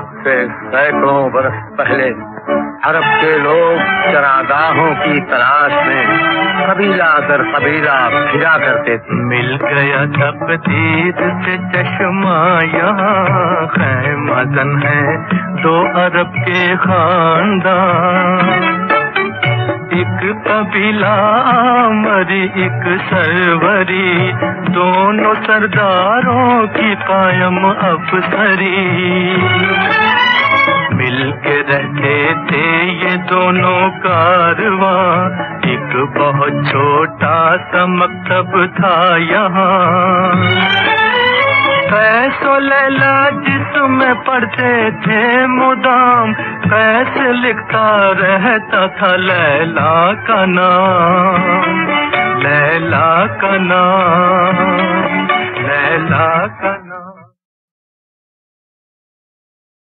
सैकड़ों बरस पहले अरब के लोग चरागाहों की तलाश में कबीला दर कबीला फिरा करते थे। मिल गया तकदीर से चश्मा यहाँ। खैमजन है दो अरब के खानदान। एक कबीला, मरी एक सरवरी। दोनों सरदारों की कायम अफसरी। थे ये दोनों कारवा। एक बहुत छोटा सा मकतब था यहाँ। कैसो लैला जिसमें पढ़ते थे मुदाम। कैसे लिखता रहता था लैला का नाम। लैला का नाम, लैला का